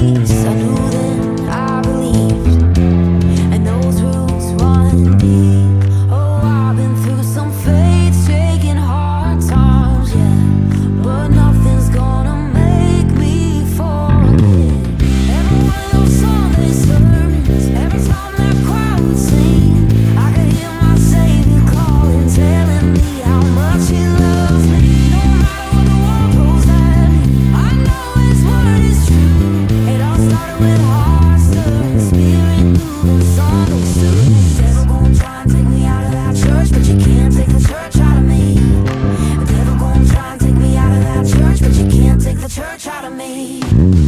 lights. me.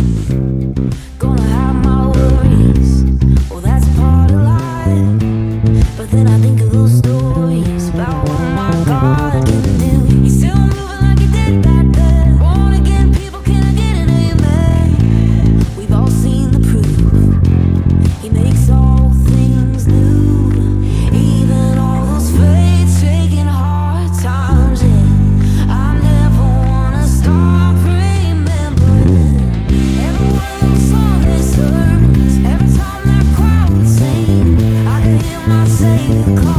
Come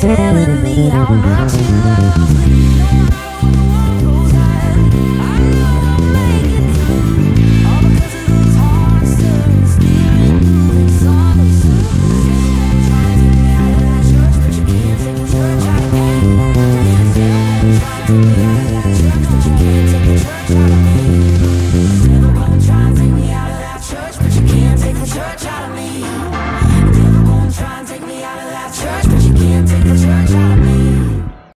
telling me how much He